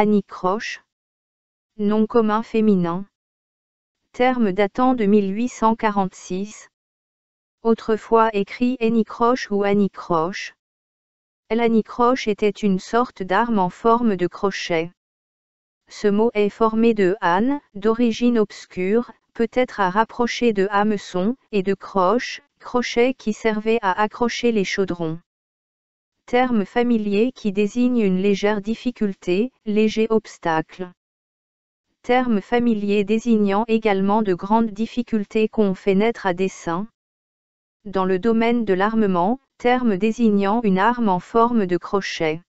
anicroche. Nom commun féminin. Terme datant de 1846. Autrefois écrit anicroche ou anicroche. L'anicroche était une sorte d'arme en forme de crochet. Ce mot est formé de âne, d'origine obscure, peut-être à rapprocher de hameçon, et de croche, crochet qui servait à accrocher les chaudrons. Terme familier qui désigne une légère difficulté, léger obstacle. Terme familier désignant également de grandes difficultés qu'on fait naître à dessein. Dans le domaine de l'armement, terme désignant une arme en forme de crochet.